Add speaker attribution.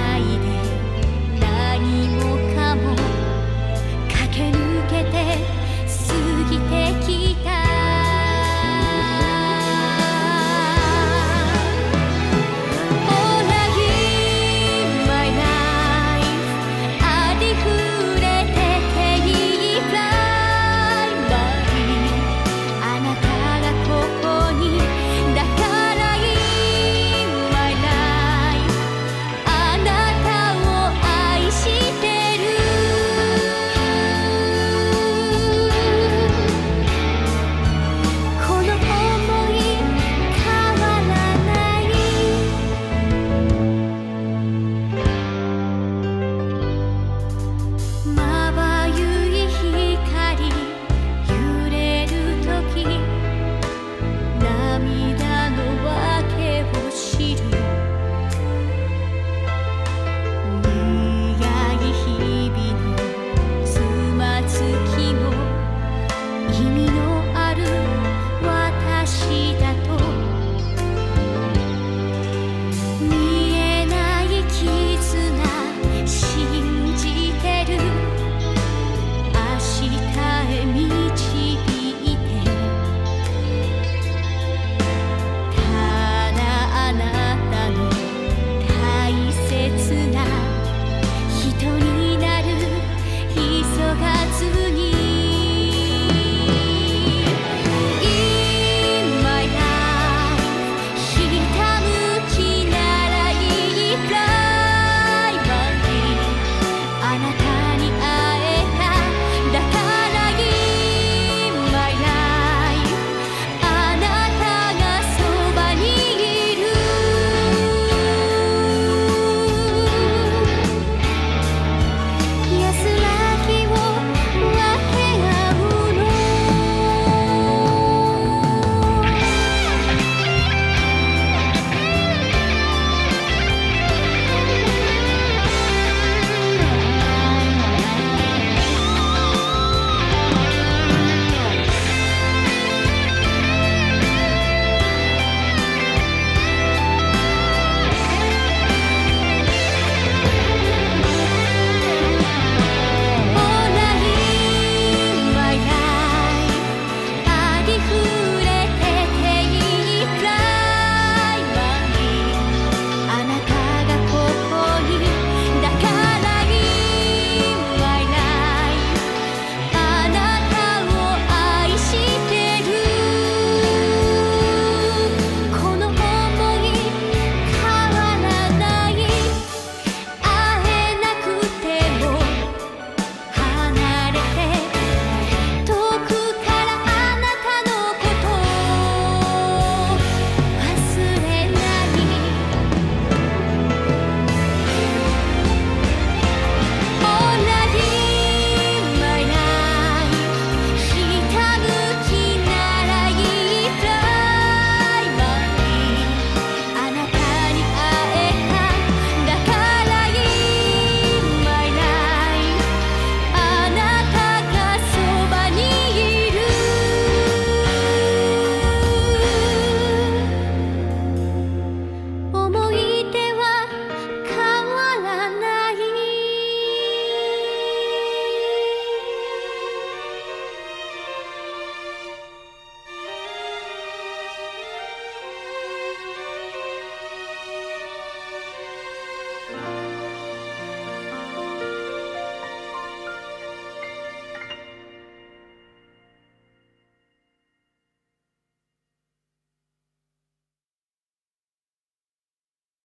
Speaker 1: ないで